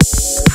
Bye.